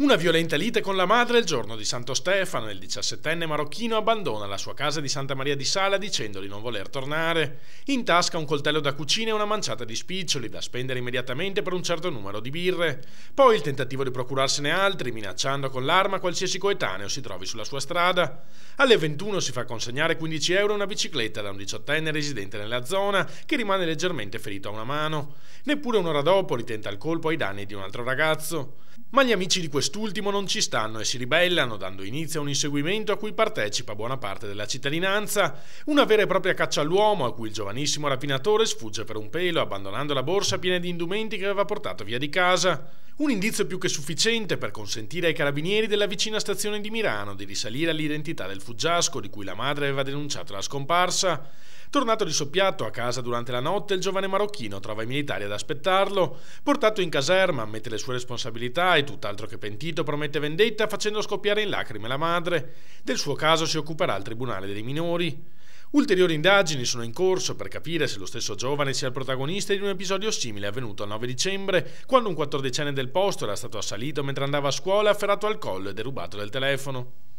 Una violenta lite con la madre il giorno di Santo Stefano il diciassettenne marocchino abbandona la sua casa di Santa Maria di Sala dicendo di non voler tornare. In tasca un coltello da cucina e una manciata di spiccioli da spendere immediatamente per un certo numero di birre. Poi il tentativo di procurarsene altri, minacciando con l'arma qualsiasi coetaneo si trovi sulla sua strada. Alle 21 si fa consegnare 15 euro una bicicletta da un diciottenne residente nella zona che rimane leggermente ferito a una mano. Neppure un'ora dopo ritenta il colpo ai danni di un altro ragazzo. Ma gli amici di quest'ultimo non ci stanno e si ribellano, dando inizio a un inseguimento a cui partecipa buona parte della cittadinanza, una vera e propria caccia all'uomo a cui il giovanissimo rapinatore sfugge per un pelo, abbandonando la borsa piena di indumenti che aveva portato via di casa. Un indizio più che sufficiente per consentire ai carabinieri della vicina stazione di Milano di risalire all'identità del fuggiasco di cui la madre aveva denunciato la scomparsa. Tornato di soppiatto a casa durante la notte, il giovane marocchino trova i militari ad aspettarlo. Portato in caserma, ammette le sue responsabilità e tutt'altro che pentito promette vendetta facendo scoppiare in lacrime la madre. Del suo caso si occuperà il Tribunale dei minori. Ulteriori indagini sono in corso per capire se lo stesso giovane sia il protagonista di un episodio simile avvenuto il 9 dicembre, quando un quattordicenne del posto era stato assalito mentre andava a scuola, afferrato al collo e derubato del telefono.